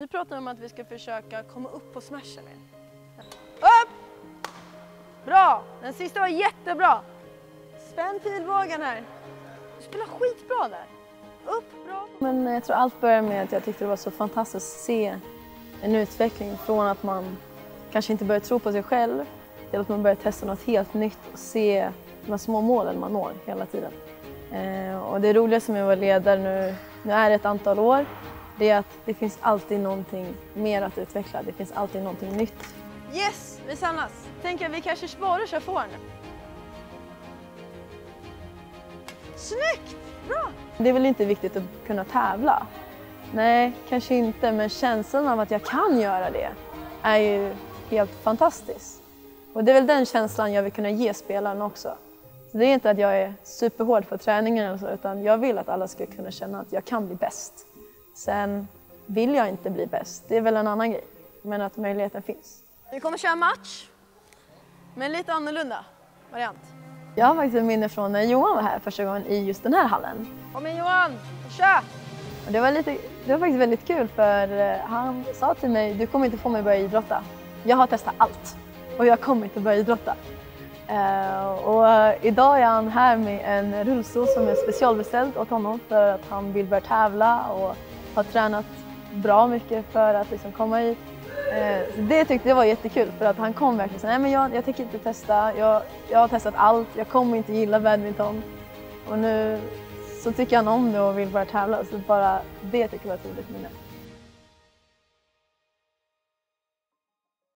Vi pratar om att vi ska försöka komma upp på smashen. Upp! Bra! Den sista var jättebra. Spänn pilbågen här. Du spelar skitbra där. Upp, bra. Men jag tror allt börjar med att jag tyckte det var så fantastiskt att se en utveckling från att man kanske inte börjar tro på sig själv till att man börjar testa något helt nytt och se de här små målen man når hela tiden. Eh, och det roliga som jag var ledare nu, nu är det ett antal år, det är att det finns alltid någonting mer att utveckla. Det finns alltid någonting nytt. Yes, vi samlas. Tänker att vi kanske bara får nu. Snyggt! Bra! Det är väl inte viktigt att kunna tävla? Nej, kanske inte, men känslan av att jag kan göra det är ju helt fantastisk. Och det är väl den känslan jag vill kunna ge spelarna också. Så det är inte att jag är superhård på träningen eller så, utan jag vill att alla ska kunna känna att jag kan bli bäst. Sen vill jag inte bli bäst, det är väl en annan grej. Men att möjligheten finns. Vi kommer köra match med en lite annorlunda variant. Jag har faktiskt ett minne från när Johan var här första gången i just den här hallen. Kom igen Johan, kör! Och det, var lite, det var faktiskt väldigt kul för eh, han sa till mig, du kommer inte få mig att börja idrotta. Jag har testat allt och jag kommer inte börja idrotta. Uh, och idag är han här med en rullstol som är specialbeställd åt honom för att han vill börja tävla och har tränat bra mycket för att liksom komma hit. Uh, det tyckte jag var jättekul för att han kom verkligen såhär nej men jag, jag tänker inte testa, jag, jag har testat allt, jag kommer inte gilla badminton. Och nu så tycker han om det och vill börja tävla så bara det tycker jag var ett roligt minne.